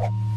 you